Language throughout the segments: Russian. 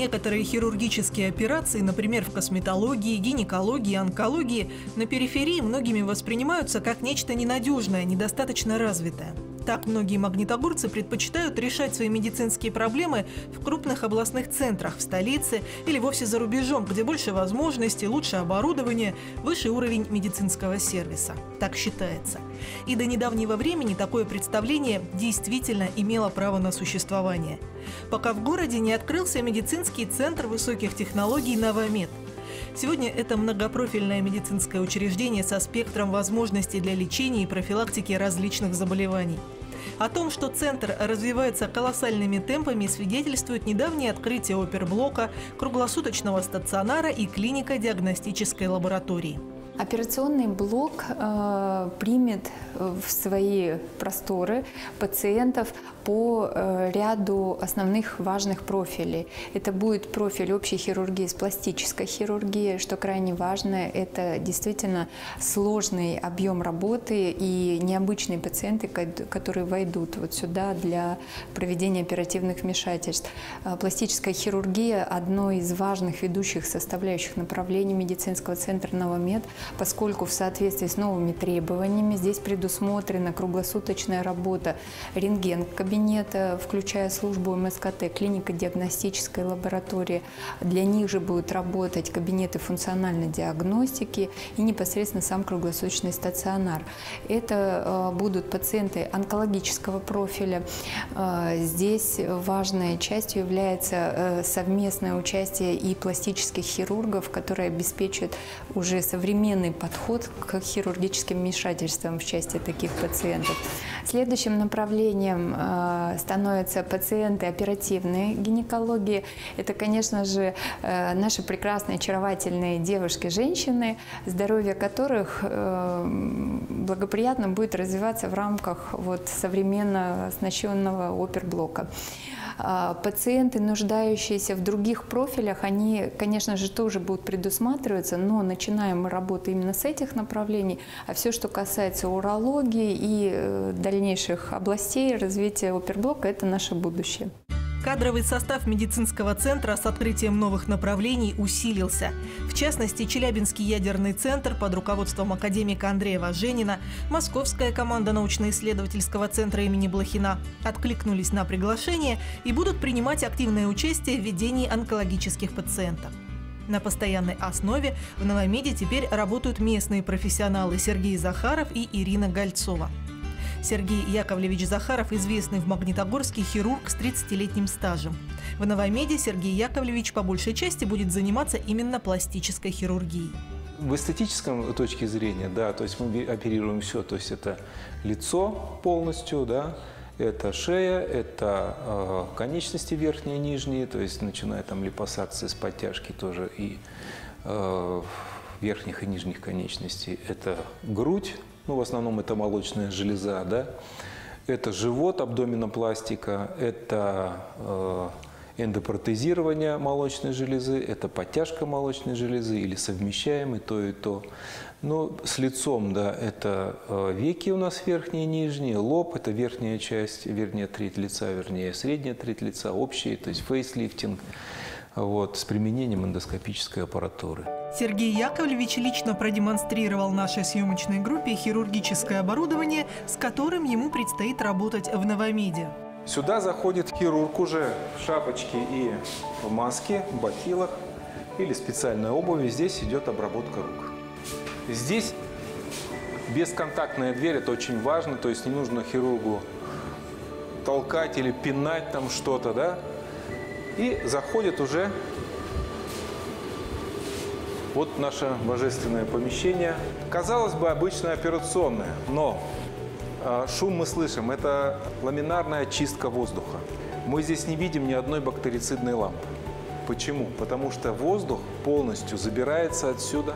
Некоторые хирургические операции, например, в косметологии, гинекологии, онкологии, на периферии многими воспринимаются как нечто ненадежное, недостаточно развитое. Так многие магнитогорцы предпочитают решать свои медицинские проблемы в крупных областных центрах, в столице или вовсе за рубежом, где больше возможностей, лучше оборудование, высший уровень медицинского сервиса. Так считается. И до недавнего времени такое представление действительно имело право на существование. Пока в городе не открылся медицинский центр высоких технологий «Новомед», Сегодня это многопрофильное медицинское учреждение со спектром возможностей для лечения и профилактики различных заболеваний. О том, что центр развивается колоссальными темпами, свидетельствует недавнее открытие оперблока, круглосуточного стационара и клинико-диагностической лаборатории. Операционный блок э, примет в свои просторы пациентов по э, ряду основных важных профилей. Это будет профиль общей хирургии с пластической хирургией, что крайне важно. Это действительно сложный объем работы и необычные пациенты, которые войдут вот сюда для проведения оперативных вмешательств. Э, пластическая хирургия – одно из важных ведущих составляющих направлений медицинского центра «Новомед», поскольку в соответствии с новыми требованиями здесь предусмотрена круглосуточная работа рентген-кабинета, включая службу МСКТ, клинико-диагностической лаборатории. Для них же будут работать кабинеты функциональной диагностики и непосредственно сам круглосуточный стационар. Это э, будут пациенты онкологического профиля. Э, здесь важной частью является э, совместное участие и пластических хирургов, которые обеспечивают уже современные современный подход к хирургическим вмешательствам в части таких пациентов. Следующим направлением э, становятся пациенты оперативной гинекологии. Это, конечно же, э, наши прекрасные, очаровательные девушки, женщины, здоровье которых э, благоприятно будет развиваться в рамках вот, современно оснащенного оперблока. А, пациенты, нуждающиеся в других профилях, они, конечно же, тоже будут предусматриваться, но начинаем мы работу именно с этих направлений, а все, что касается урологии и э, дальнейших областей развития оперблока, это наше будущее. Кадровый состав медицинского центра с открытием новых направлений усилился. В частности, Челябинский ядерный центр под руководством академика Андрея Важенина, Московская команда научно-исследовательского центра имени Блохина откликнулись на приглашение и будут принимать активное участие в ведении онкологических пациентов. На постоянной основе в Новомеде теперь работают местные профессионалы Сергей Захаров и Ирина Гольцова. Сергей Яковлевич Захаров – известный в Магнитогорске хирург с 30-летним стажем. В Новомеде Сергей Яковлевич по большей части будет заниматься именно пластической хирургией. В эстетическом точке зрения, да, то есть мы оперируем все, то есть это лицо полностью, да, это шея, это э, конечности верхние и нижние, то есть начиная там липосакции с подтяжки тоже и э, верхних и нижних конечностей, это грудь, ну, в основном это молочная железа, да, это живот, абдоминопластика, это э, эндопротезирование молочной железы, это подтяжка молочной железы или совмещаем и то, и то. Но с лицом, да, это э, веки у нас верхние и нижние, лоб – это верхняя часть, верхняя треть лица, вернее, средняя треть лица, общий, то есть фейслифтинг, вот, с применением эндоскопической аппаратуры. Сергей Яковлевич лично продемонстрировал нашей съемочной группе хирургическое оборудование, с которым ему предстоит работать в Новомеде. Сюда заходит хирург уже в шапочке и в маске, в бахилах или специальной обуви. Здесь идет обработка рук. Здесь бесконтактная дверь, это очень важно, то есть не нужно хирургу толкать или пинать там что-то, да? И заходит уже вот наше божественное помещение. Казалось бы, обычная операционная, но э, шум мы слышим. Это ламинарная чистка воздуха. Мы здесь не видим ни одной бактерицидной лампы. Почему? Потому что воздух полностью забирается отсюда,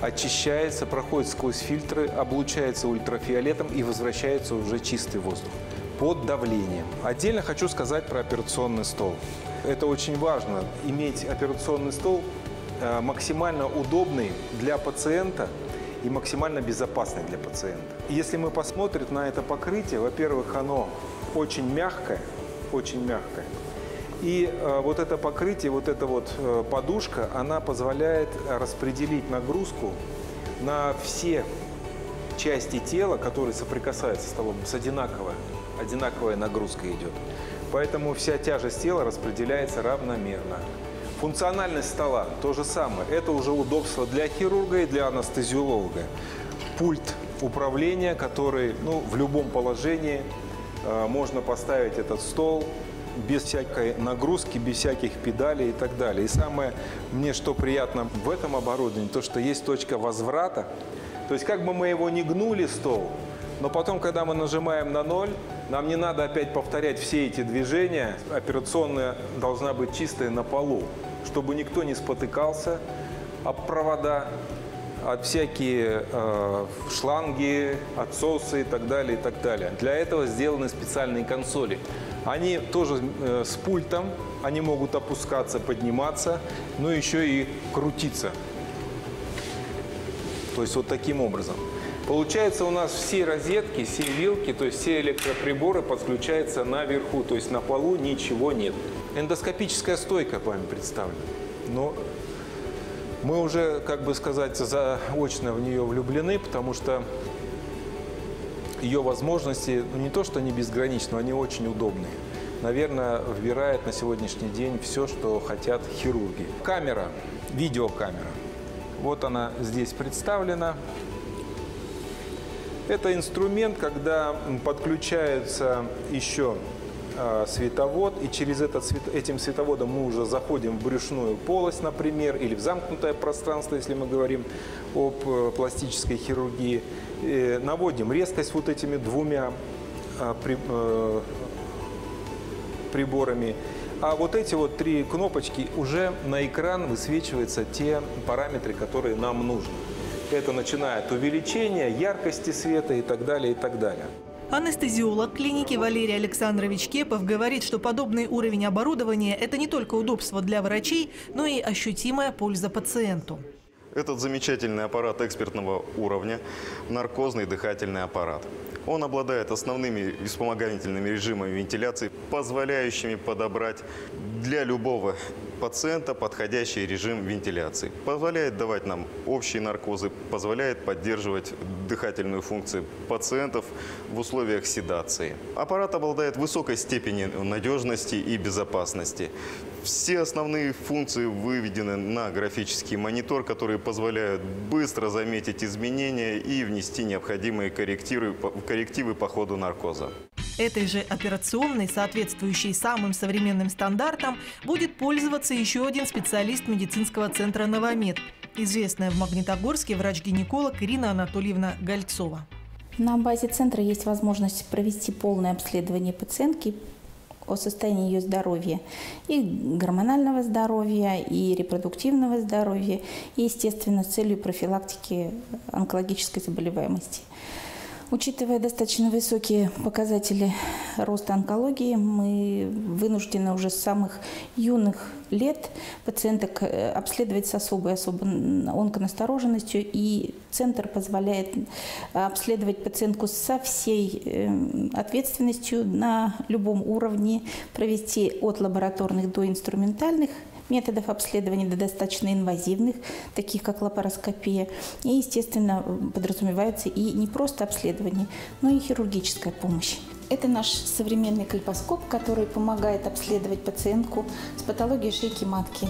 очищается, проходит сквозь фильтры, облучается ультрафиолетом и возвращается уже чистый воздух под давлением. Отдельно хочу сказать про операционный стол. Это очень важно, иметь операционный стол максимально удобный для пациента и максимально безопасный для пациента. Если мы посмотрим на это покрытие, во-первых, оно очень мягкое, очень мягкое. И э, вот это покрытие, вот эта вот э, подушка, она позволяет распределить нагрузку на все части тела, которые соприкасаются с столом, с одинаковой, одинаковая нагрузка идет. Поэтому вся тяжесть тела распределяется равномерно. Функциональность стола то же самое. Это уже удобство для хирурга и для анестезиолога. Пульт управления, который ну, в любом положении э, можно поставить этот стол без всякой нагрузки, без всяких педалей и так далее. И самое мне что приятно в этом оборудовании, то что есть точка возврата. То есть как бы мы его не гнули стол, но потом, когда мы нажимаем на ноль, нам не надо опять повторять все эти движения. Операционная должна быть чистая на полу, чтобы никто не спотыкался об провода, от всякие э, шланги, отсосы и так далее, и так далее. Для этого сделаны специальные консоли. Они тоже э, с пультом, они могут опускаться, подниматься, но еще и крутиться. То есть вот таким образом. Получается у нас все розетки, все вилки, то есть все электроприборы подключаются наверху, то есть на полу ничего нет. Эндоскопическая стойка вами представлена. Но мы уже, как бы сказать, заочно в нее влюблены, потому что ее возможности, ну не то, что они безграничны, они очень удобные. Наверное, вбирает на сегодняшний день все, что хотят хирурги. Камера, видеокамера. Вот она здесь представлена. Это инструмент, когда подключается еще а, световод, и через этот, этим световодом мы уже заходим в брюшную полость, например, или в замкнутое пространство, если мы говорим об э, пластической хирургии. И наводим резкость вот этими двумя а, э, приборами. А вот эти вот три кнопочки уже на экран высвечиваются те параметры, которые нам нужны. Это начиная от увеличения яркости света и так далее, и так далее. Анестезиолог клиники Валерий Александрович Кепов говорит, что подобный уровень оборудования – это не только удобство для врачей, но и ощутимая польза пациенту. Этот замечательный аппарат экспертного уровня – наркозный дыхательный аппарат. Он обладает основными вспомогательными режимами вентиляции, позволяющими подобрать для любого пациента подходящий режим вентиляции. Позволяет давать нам общие наркозы, позволяет поддерживать дыхательную функцию пациентов в условиях седации. Аппарат обладает высокой степенью надежности и безопасности. Все основные функции выведены на графический монитор, которые позволяют быстро заметить изменения и внести необходимые коррективы, коррективы по ходу наркоза. Этой же операционной, соответствующей самым современным стандартам, будет пользоваться еще один специалист медицинского центра «Новомед», известная в Магнитогорске врач-гинеколог Ирина Анатольевна Гольцова. На базе центра есть возможность провести полное обследование пациентки о состоянии ее здоровья, и гормонального здоровья, и репродуктивного здоровья, и, естественно, с целью профилактики онкологической заболеваемости. Учитывая достаточно высокие показатели роста онкологии, мы вынуждены уже с самых юных лет пациенток э, обследовать с особой особо онконастороженностью, и центр позволяет обследовать пациентку со всей э, ответственностью на любом уровне, провести от лабораторных до инструментальных методов обследования до достаточно инвазивных, таких как лапароскопия. И, естественно, подразумевается и не просто обследование, но и хирургическая помощь. Это наш современный кальпоскоп, который помогает обследовать пациентку с патологией шейки матки.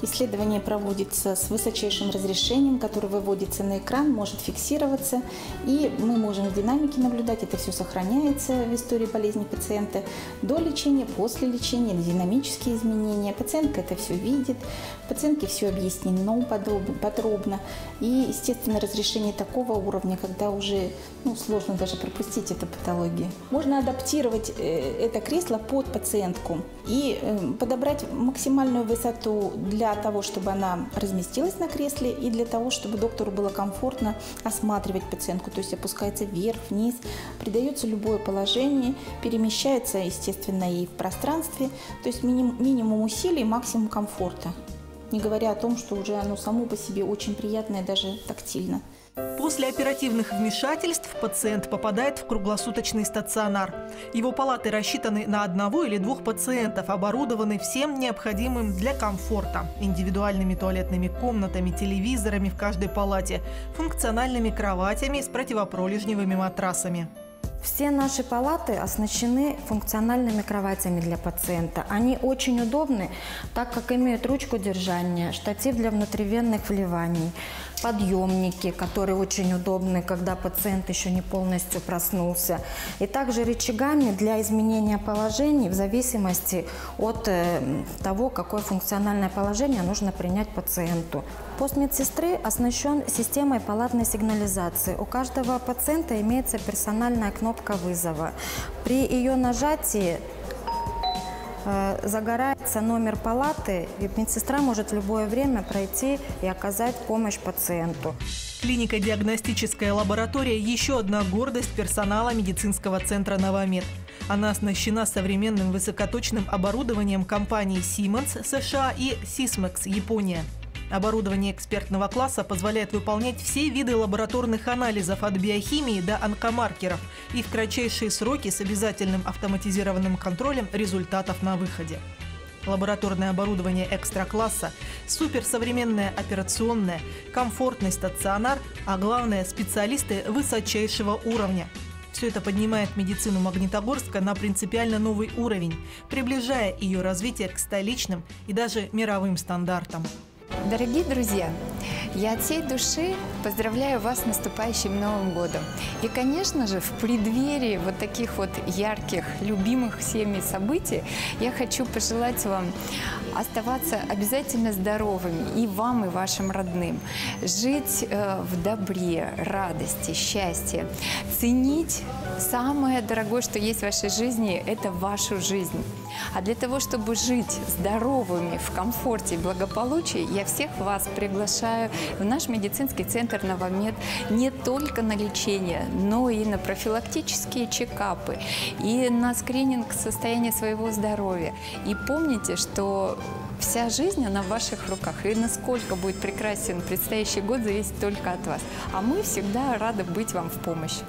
Исследование проводится с высочайшим разрешением, которое выводится на экран, может фиксироваться, и мы можем в динамике наблюдать, это все сохраняется в истории болезни пациента до лечения, после лечения, динамические изменения. Пациентка это все видит, пациентке все объяснено подробно, и, естественно, разрешение такого уровня, когда уже ну, сложно даже пропустить эту патологию. Можно адаптировать э, это кресло под пациентку и э, подобрать максимальную высоту для для того, чтобы она разместилась на кресле и для того, чтобы доктору было комфортно осматривать пациентку, то есть опускается вверх, вниз, придается любое положение, перемещается, естественно, и в пространстве, то есть миним, минимум усилий, максимум комфорта. Не говоря о том, что уже оно само по себе очень приятное, даже тактильно. После оперативных вмешательств пациент попадает в круглосуточный стационар. Его палаты рассчитаны на одного или двух пациентов, оборудованы всем необходимым для комфорта. Индивидуальными туалетными комнатами, телевизорами в каждой палате, функциональными кроватями с противопролежневыми матрасами. Все наши палаты оснащены функциональными кроватями для пациента. Они очень удобны, так как имеют ручку держания, штатив для внутривенных вливаний, подъемники, которые очень удобны, когда пациент еще не полностью проснулся. И также рычагами для изменения положений в зависимости от э, того, какое функциональное положение нужно принять пациенту. Пост медсестры оснащен системой палатной сигнализации. У каждого пациента имеется персональная кнопка вызова. При ее нажатии Э, загорается номер палаты, и медсестра может в любое время пройти и оказать помощь пациенту. Клиника-диагностическая лаборатория – еще одна гордость персонала медицинского центра «Новомед». Она оснащена современным высокоточным оборудованием компаний Siemens США и Sysmex Япония. Оборудование экспертного класса позволяет выполнять все виды лабораторных анализов от биохимии до онкомаркеров и в кратчайшие сроки с обязательным автоматизированным контролем результатов на выходе. Лабораторное оборудование экстра-класса, суперсовременное операционное, комфортный стационар, а главное – специалисты высочайшего уровня. Все это поднимает медицину Магнитогорска на принципиально новый уровень, приближая ее развитие к столичным и даже мировым стандартам. Дорогие друзья, я от всей души поздравляю вас с наступающим Новым годом. И, конечно же, в преддверии вот таких вот ярких, любимых всеми событий, я хочу пожелать вам оставаться обязательно здоровыми и вам, и вашим родным. Жить э, в добре, радости, счастье. Ценить самое дорогое, что есть в вашей жизни, это вашу жизнь. А для того, чтобы жить здоровыми, в комфорте и благополучии, я всех вас приглашаю в наш медицинский центр «Новомед» не только на лечение, но и на профилактические чекапы, и на скрининг состояния своего здоровья. И помните, что вся жизнь, она в ваших руках. И насколько будет прекрасен предстоящий год, зависит только от вас. А мы всегда рады быть вам в помощь.